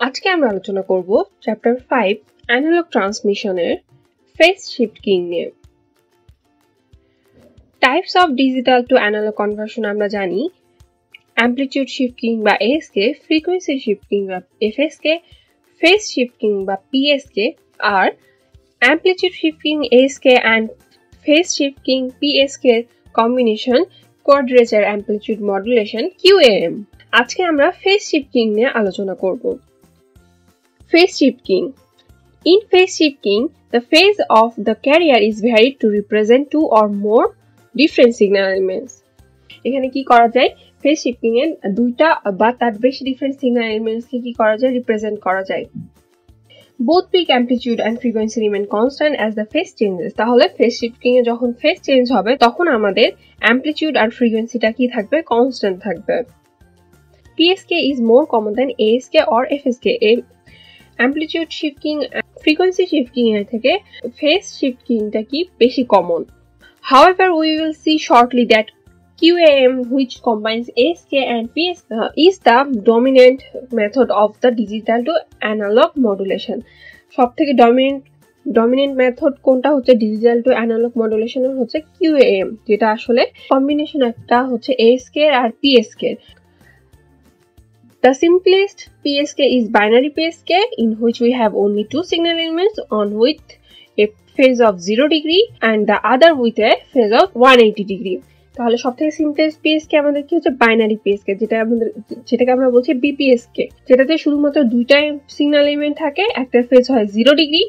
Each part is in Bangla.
আজকে আমরা আলোচনা করব চ্যাপ্টার ফাইভ অ্যানালগ ট্রান্সমিশনের ফেস শিফট কিং নিয়ে। Types of digital to analog conversion আমরা জানি অ্যাম্পলিটিউড শিফটিং বা এসকে ফ্রিকোয়েন্সি শিফটিং বা এফএসকে ফেস শিফটিং বা PSK R amplitude shifting ASK and phase shifting PSK combination quadrature amplitude modulation QAM আজকে আমরা ফেস শিফটিং নিয়ে আলোচনা করব। Phase shifting In phase shifting, the phase of the carrier is varied to represent two or more different signal elements. এখানে কি করা যায়? ফেজ শিফটিং এর দুইটা বা তার বেশি ডিফারেন্ট সিগন্যাল এলিমেন্টস কে করা যায়? রিপ্রেজেন্ট করা যায়। Both peak amplitude and frequency remain constant as the phase changes তাহলে ফেজ শিফটিং এ যখন ফেজ চেঞ্জ হবে তখন আমাদের অ্যাম্পলিটিউড আর ফ্রিকোয়েন্সিটা কি থাকবে? কনস্ট্যান্ট থাকবে। PSK is more common than ASK or FSK. Amplitude shifting frequency shifting এর থেকে ফেস শিফটিংটা কি বেশি common However, we will see shortly that QAM, which combines ASK and PSK, uh, is the dominant method of the digital to analog modulation. সব থেকে ডমিনেন্ট ডমিনেন্ট মেথড কোনটা হচ্ছে ডিজিটাল টু অ্যানালগ মডুলেশনের হচ্ছে কিউএএম যেটা আসলে কম্বিনেশন একটা হচ্ছে ASK R PSK The simplest PSK is binary PSK in which we have only two signal elements on with a phase of 0 degree and the other with a phase of 180 degree. তাহলে সব থেকে সিম্পলেস্ট পিএসকে আমাদের কি হচ্ছে বাইনারি পিএসকে যেটা আমাদের যেটাকে আমরা বলছি বিপিএসকে যেটাতে শুধুমাত্র দুইটাই সিগন্যাল এলিমেন্ট থাকে একটা ফেজ হয় জিরো ডিগ্রি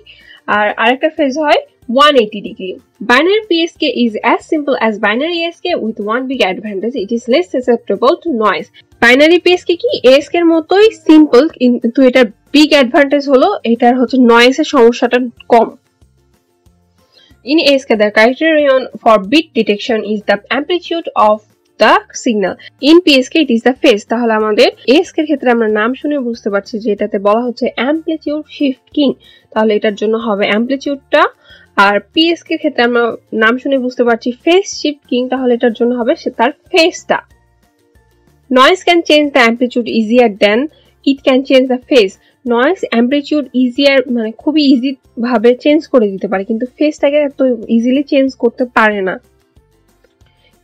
আর আরেকটা ফেজ হয় 180 degree. Binary PSK is as simple as binary ASK with one big advantage. It is less susceptible to noise. Binary PSK কি? এসকে এর মতোই সিম্পল কিন্তু এটার বিগ অ্যাডভান্টেজ হলো এটার হচ্ছে নয়েসের সমস্যাটা কম। In ASK, the criterion for bit detection is the amplitude of the signal. In PSK, it is the phase. তাহলে আমাদের ASK এর ক্ষেত্রে আমরা নাম শুনে বুঝতে পারছি যে এটাতে বলা হচ্ছে amplitude shifting তাহলে এটার জন্য হবে অ্যাম্পলিটিউডটা আর পিএসকে ক্ষেত্রে আমরা নাম শুনে বুঝতে পারছি ফেস শিফটিং তাহলে এটার জন্য হবে তার ফেসটা noise can change the amplitude easier than it can change the phase noise amplitude easier মানে খুবই ইজি ভাবে চেঞ্জ করে দিতে পারে, কিন্তু ফেসটাকে এত ইজিলি চেঞ্জ করতে পারে না।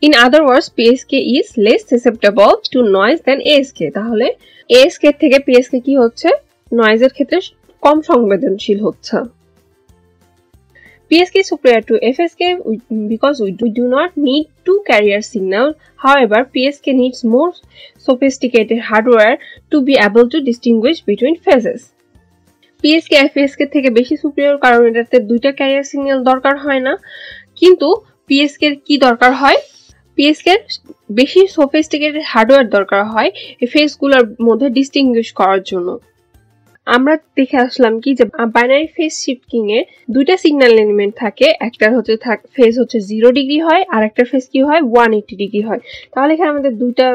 In other words PSK is less susceptible to noise than ASK তাহলে এএসকে থেকে পিএসকে কি হচ্ছে? নয়েজের ক্ষেত্রে কম সংবেদনশীল হচ্ছে। PSK is superior to FSK because we do not need two carrier signal. However, PSK needs more sophisticated hardware to be able to distinguish between phases. PSK FSK থেকে বেশি সুপিরিয়র কারণ এটাতে দুইটা ক্যারিয়ার সিগন্যাল দরকার হয় না কিন্তু PSK এর কি দরকার হয় PSK এর বেশি সফিস্টিকেটেড হার্ডওয়্যার দরকার হয় এই ফেসগুলোর মধ্যে ডিস্টিংগুইশ করার জন্য আমরা দেখে আসলাম কি যে বাইনারি ফেজ শিফটিং এ দুইটা সিগন্যাল এলিমেন্ট থাকে। একটার হচ্ছে ফেজ হচ্ছে জিরো ডিগ্রি হয়, আর একটা ফেজ কি হয়? ওয়ান এইটি ডিগ্রি হয়। তাহলে এখানে আমাদের দুইটা,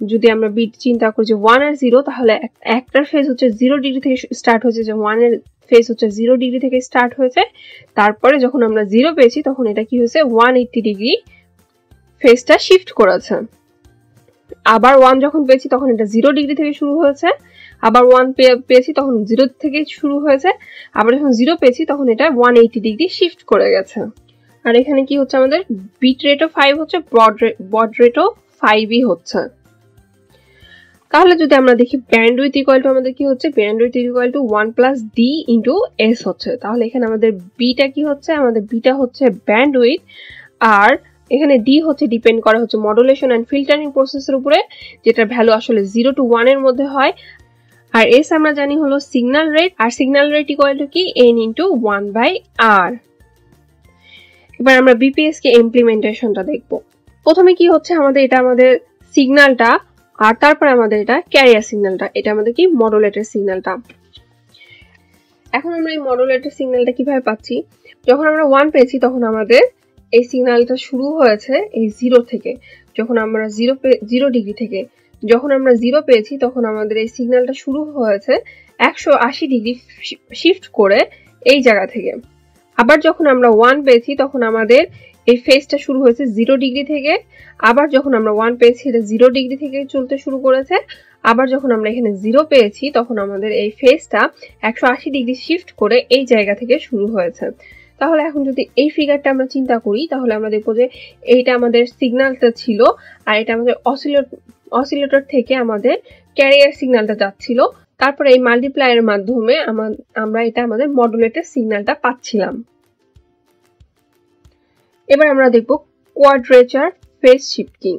যদি আমরা বিট চিন্তা করি যে ওয়ান আর জিরো তাহলে একটার ফেজ হচ্ছে জিরো ডিগ্রি থেকে স্টার্ট হয়েছে, যে ওয়ানের ফেজ হচ্ছে জিরো ডিগ্রি থেকে স্টার্ট হয়েছে। তারপরে যখন আমরা জিরো পেয়েছি, তখন এটা কি হয়েছে? ওয়ান এইটি ডিগ্রি ফেজটা শিফট করেছে। আবার ওয়ান যখন পেয়েছি, তখন এটা জিরো ডিগ্রি থেকে শুরু হয়েছে। আবার ওয়ান পেয়েছি, তখন জিরো থেকে শুরু হয়েছে। আবার যখন জিরো পেয়েছি, তখন এটা ওয়ান এইটি ডিগ্রি শিফট করে গেছে। আর এখানে কি হচ্ছে আমাদের? বিট রেটও ফাইভ হচ্ছে বড রেটও ফাইভই হচ্ছে। তাহলে যদি আমরা দেখি ব্যান্ড উইথ ইকুয়াল টু আমাদের কি হচ্ছে? Bandwidth equal to one plus D into S হচ্ছে। তাহলে এখানে আমাদের বিটা কি হচ্ছে? আমাদের বিটা হচ্ছে ব্যান্ড উইথ আর এখানে ডি হচ্ছে ডিপেন্ড করে হচ্ছে মডুলেশন অ্যান্ড ফিল্টারিং প্রসেসের উপরে, যেটার ভ্যালু আসলে জিরো টু ওয়ানের মধ্যে হয়। আর এস আমরা জানি হলো সিগন্যাল রেট আর সিগন্যাল রেট ইকুয়াল টু কি? N into one by R এবার আমরা বিপিএস কে ইমপ্লিমেন্টেশনটা দেখব। প্রথমে কি হচ্ছে? আমাদের এটা আমাদের সিগন্যালটা আর তারপরে আমাদের এটা ক্যারিয়ার সিগন্যালটা এটা আমাদের কি? মডুলেটের সিগন্যালটা এখন আমরা এই মডুলেটের সিগন্যালটা কীভাবে পাচ্ছি? যখন আমরা ওয়ান পেয়েছি, তখন আমাদের এই সিগন্যালটা শুরু হয়েছে এই জিরো থেকে। যখন আমরা জিরো জিরো ডিগ্রি থেকে যখন আমরা জিরো পেয়েছি, তখন আমাদের এই সিগন্যালটা শুরু হয়েছে একশো আশি ডিগ্রি শিফট করে এই জায়গা থেকে। আবার যখন আমরা ওয়ান পেয়েছি, তখন আমাদের এই ফেজটা শুরু হয়েছে জিরো ডিগ্রি থেকে। আবার যখন আমরা ওয়ান পেয়েছি, এটা জিরো ডিগ্রি থেকে চলতে শুরু করেছে। আবার যখন আমরা এখানে জিরো পেয়েছি, তখন আমাদের এই ফেজটা একশো আশি ডিগ্রি শিফট করে এই জায়গা থেকে শুরু হয়েছে। তাহলে এখন যদি এই ফিগারটা আমরা চিন্তা করি, তাহলে আমরা দেখব যে এইটা আমাদের সিগন্যালটা ছিল আর এটা আমাদের অসিলেট অসিলেটর থেকে আমাদের ক্যারিয়ার সিগন্যালটা যাচ্ছিল। তারপরে এই মাল্টিপ্লায়ারের মাধ্যমে আমরা এটা আমাদের মডুলেটের সিগন্যালটা পাচ্ছিলাম। এবার আমরা দেখব quadrature phase shifting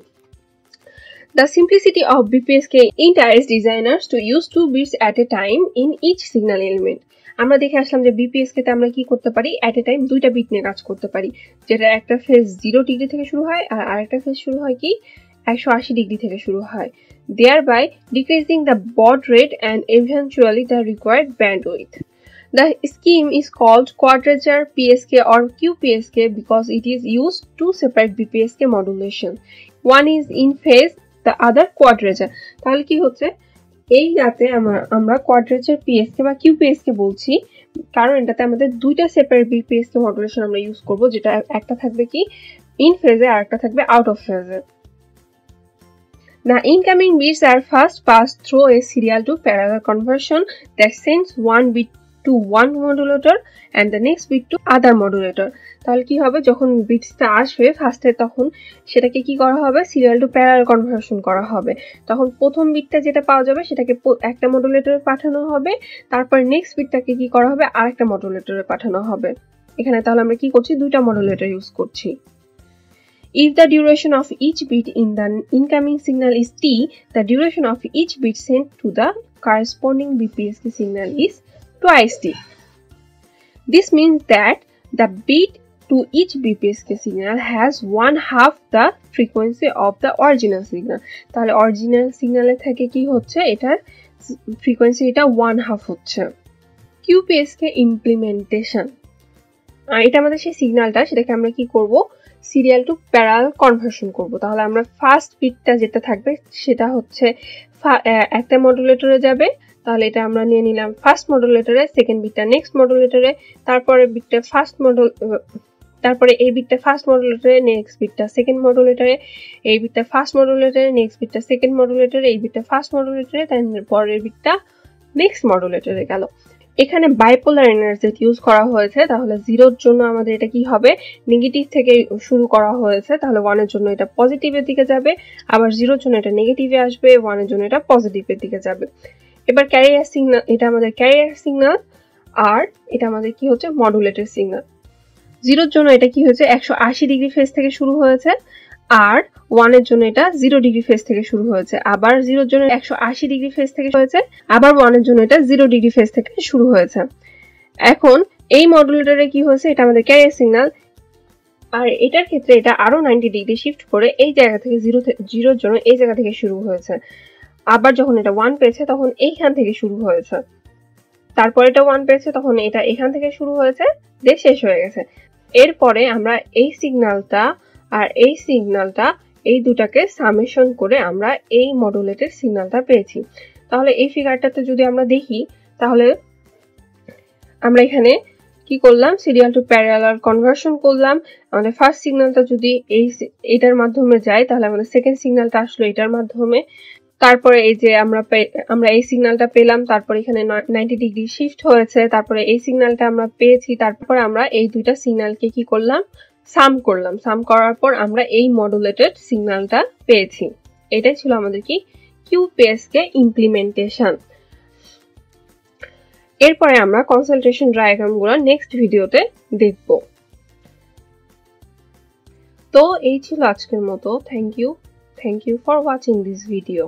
The simplicity of BPSK entices designers to use two bits at a time in each signal element. আমরা দেখে আসলাম যে বিপিএসকে তে আমরা কি করতে পারি? অ্যাট এ টাইম দুইটা বিট নিয়ে কাজ করতে পারি। যেটা একটা ফেজ জিরো ডিগ্রি থেকে শুরু হয় আর আরেকটা ফেজ শুরু হয় কি? একশো আশি ডিগ্রি থেকে শুরু হয়। Thereby decreasing the baud rate and eventually the required bandwidth. The scheme is called quadrature PSK or QPSK because it is use to separate BPSK modulation one is in phase, the other quadrature. তাহলে কি হচ্ছে? এই যাতে আমরা কোয়াড্রেচার পিএসকে বা কিউপিএসকে বলছি কারণ এটাতে আমাদের দুইটা সেপারেট বিপিএসকে মডুলেশন আমরা ইউজ করব যেটা একটা থাকবে কি? ইন ফেজে আর একটা থাকবে আউট অফ ফেজে The incoming bits are first passed through a serial to parallel conversion. That sends one bit to one modulator and the next bit to other modulator. তাহলে কি হবে? যখন বিটসটা আসবে ফার্স্টে তখন সেটাকে কি করা হবে? সিরিয়াল টু প্যারাল কনভার্সন করা হবে। তখন প্রথম বিটটা যেটা পাওয়া যাবে সেটাকে একটা মডুলেটরে পাঠানো হবে। তারপর নেক্সট বিটটাকে কি করা হবে? আরেকটা মডুলেটরে পাঠানো হবে। এখানে তাহলে আমরা কি করছি? দুইটা মডুলেটর ইউজ করছি। If the duration of each bit in the incoming signal is t, the duration of each bit sent to the corresponding BPSK signal is twice t. This means that the bit to each BPSK signal has one half the frequency of the original signal তাহলে অরিজিনাল সিগন্যালে থেকে কি হচ্ছে এটার ফ্রিকোয়েন্সি এটা ওয়ান হাফ হচ্ছে কিউপিএসকে ইমপ্লিমেন্টেশন এটা আমাদের সেই সিগন্যালটা সেটাকে আমরা কি করব সিরিয়াল টু প্যারাল কনভার্সন করব। তাহলে আমরা ফার্স্ট বিটটা যেটা থাকবে, সেটা হচ্ছে একটা মডুলেটরে যাবে, তাহলে এটা আমরা নিয়ে নিলাম ফার্স্ট মডুলেটরে সেকেন্ড বিটটা নেক্সট মডুলেটরে তারপরে বিটটা ফার্স্ট মডুল তারপরে এই বিটটা ফার্স্ট মডুলেটরে নেক্সট বিটটা সেকেন্ড মডুলেটরে এই বিটটা ফার্স্ট মডুলেটরে নেক্সট বিটটা সেকেন্ড মডুলেটরে এই বিটটা ফার্স্ট মডুলেটরে পরের বিটটা নেক্সট মডুলেটরে গেল। এখানে বাইপোলার এনার্জেট ইউজ করা হয়েছে, তাহলে জিরোর জন্য আমাদের এটা কি হবে? নেগেটিভ থেকে শুরু করা হয়েছে, তাহলে ওয়ানের জন্য এটা পজিটিভের দিকে যাবে, আবার জিরোর জন্য এটা নেগেটিভে আসবে ওয়ানের জন্য এটা পজিটিভের দিকে যাবে। এবার ক্যারিয়ার সিগনাল এটা আমাদের ক্যারিয়ার সিগনাল আর এটা আমাদের কি হচ্ছে? মডুলেটের সিগনাল জিরোর জন্য এটা কি হয়েছে? একশো আশি ডিগ্রি ফেজ থেকে শুরু হয়েছে আর ওয়ানের জন্য এটা জিরো ডিগ্রি ফেজ থেকে শুরু হয়েছে। আবার জিরোর জন্য একশো আশি ডিগ্রি ফেজ থেকে হয়েছে। আবার ওয়ানের জন্য এটা জিরো ডিগ্রি ফেজ থেকে শুরু হয়েছে। এখন এই মডুলেটারে কি হয়েছে? এটা আমাদের ক্যারিয়ার সিগনাল আর এটার ক্ষেত্রে এটা আরও নাইনটি ডিগ্রি শিফট করে এই জায়গা থেকে জিরো জিরোর জন্য এই জায়গা থেকে শুরু হয়েছে। আবার যখন এটা ওয়ান পেয়েছে, তখন এইখান থেকে শুরু হয়েছে। তারপর এটা ওয়ান পেয়েছে, তখন এটা এখান থেকে শুরু হয়েছে। দিয়ে শেষ হয়ে গেছে। এরপরে আমরা এই সিগনালটা আর এই সিগনালটা এই দুটাকে সামেশন করে আমরা এই মডুলেটের সিগনালটা পেয়েছি। তাহলে এই ফিগারটাতে যদি আমরা দেখি, তাহলে আমরা এখানে কি করলাম? সিরিয়াল টু প্যারালাল কনভার্সন করলাম। আমাদের ফার্স্ট সিগন্যালটা যদি এই এটার মাধ্যমে যায়, তাহলে আমাদের সেকেন্ড সিগন্যালটা আসলো এটার মাধ্যমে। তারপরে এই যে আমরা আমরা এই সিগন্যালটা পেলাম, তারপর এখানে নাইনটি ডিগ্রি শিফট হয়েছে। তারপরে এই সিগন্যালটা আমরা পেয়েছি। তারপরে আমরা এই দুইটা সিগন্যালকে কি করলাম? সাম করলাম। সাম করার পর আমরা এই মডুলেটেড সিগন্যালটা পেয়েছি। এটাই ছিল আমাদের কি? কিউপিএসকে ইমপ্লিমেন্টেশন এরপরে আমরা কনসালটেশন ডায়াগ্রামগুলো নেক্সট ভিডিওতে দেখব। তো এই ছিল আজকের মতো। Thank you thank you for watching this video